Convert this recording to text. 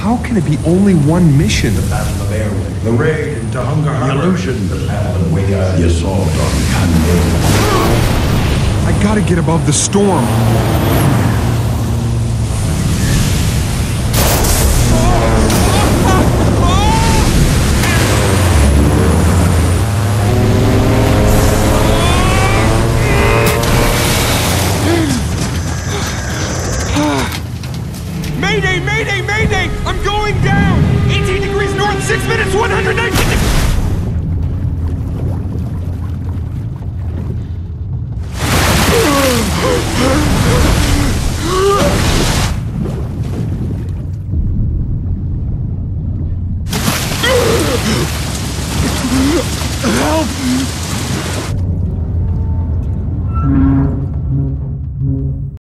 How can it be only one mission? The Battle of Erwin. The raid into Hunger Harbor. The illusion. The Battle of Wake The assault on Kandor. I gotta get above the storm. Mayday, mayday, mayday! I'm going down! 18 degrees north, 6 minutes, 119 degrees! Help!